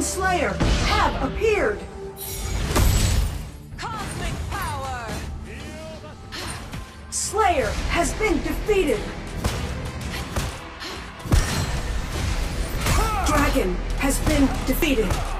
and Slayer have appeared. Cosmic power! Slayer has been defeated. Dragon has been defeated.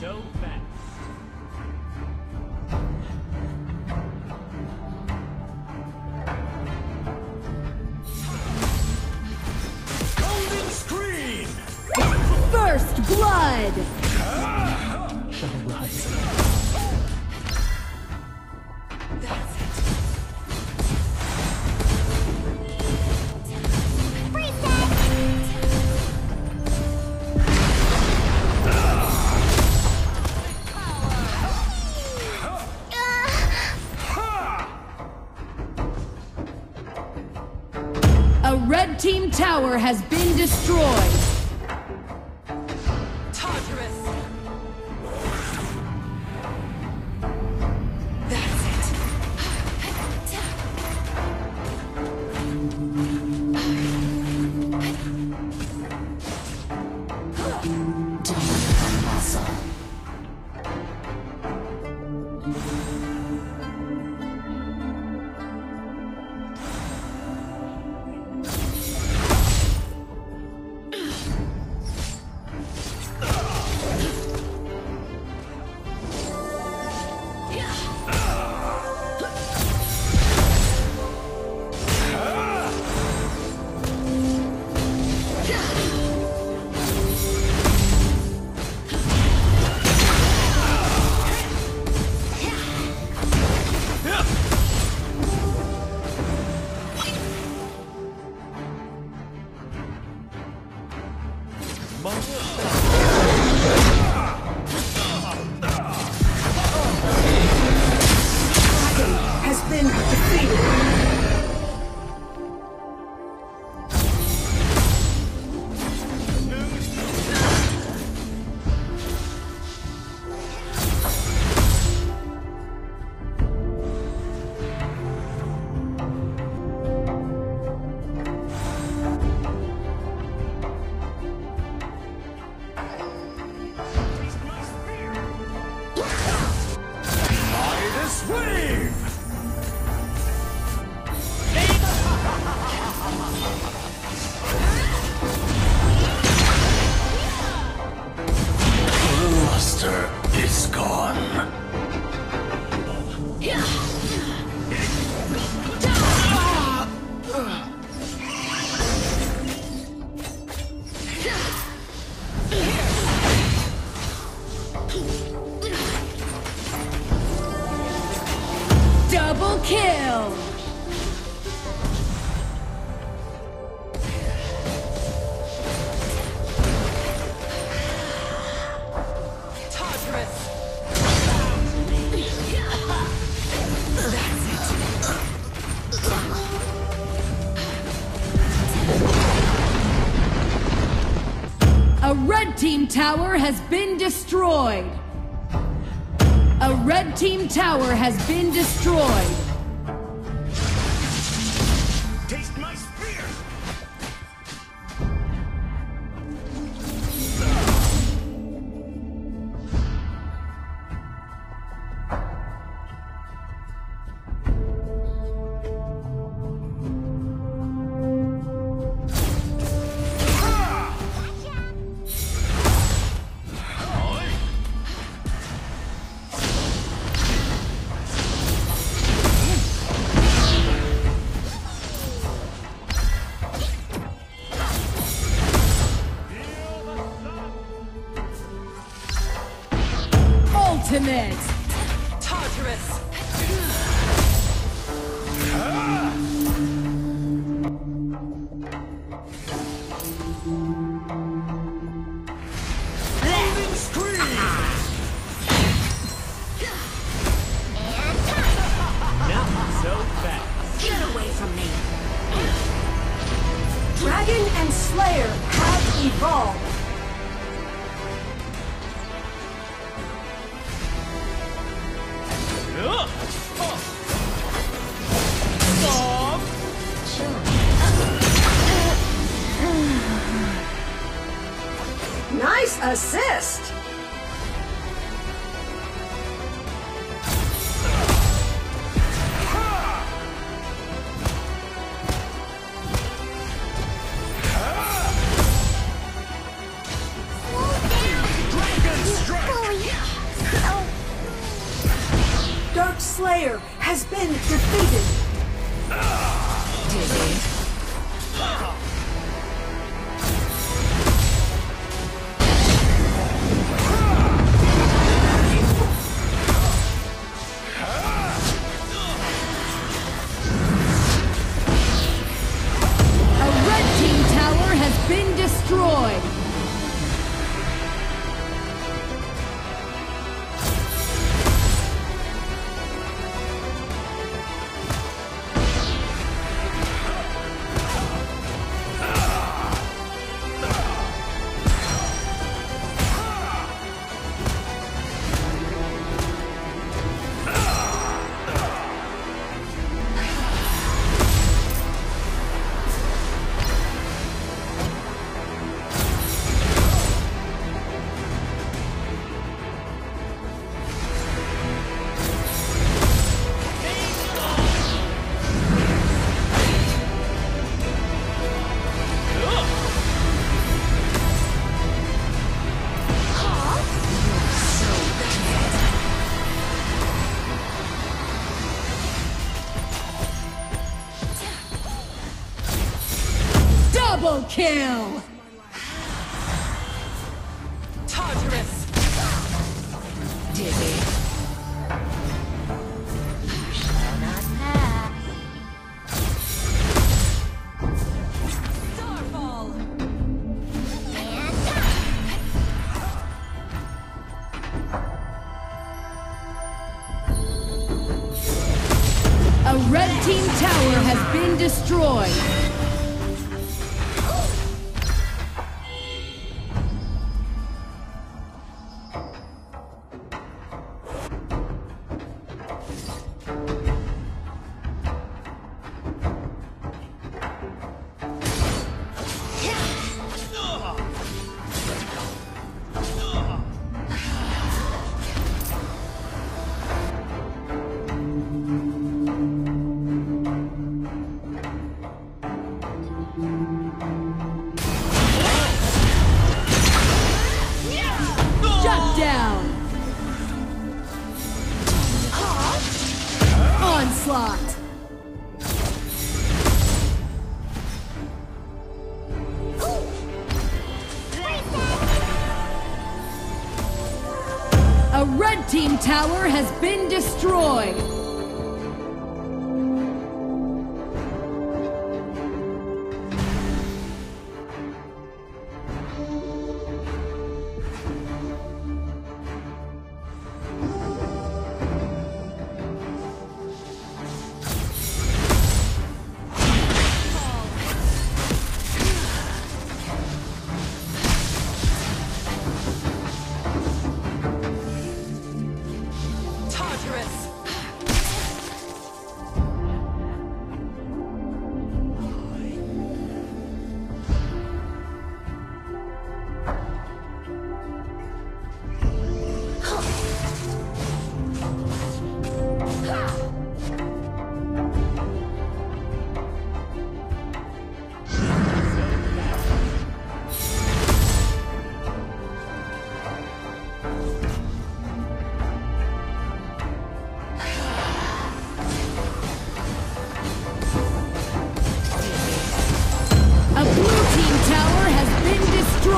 So fast. Has been destroyed. Midas kill! A red team tower has been destroyed. A red team tower has been destroyed. Assist! Dark Slayer has been defeated. Uh, Kill! tower has been destroyed.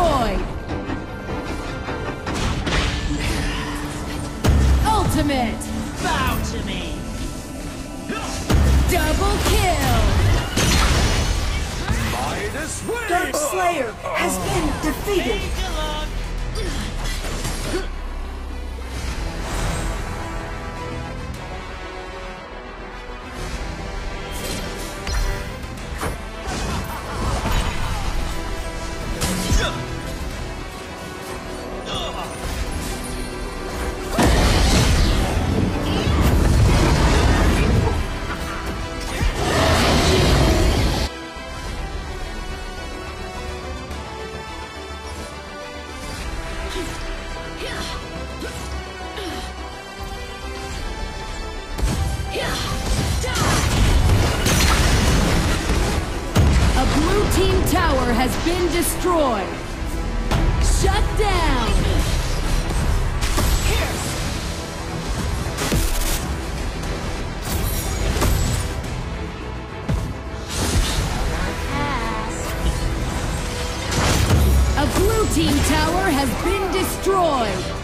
destroyed! Ultimate! Bow to me! Double kill! Midas Dark Slayer has been defeated! Tower has been destroyed. Shut down. A blue team tower has been destroyed.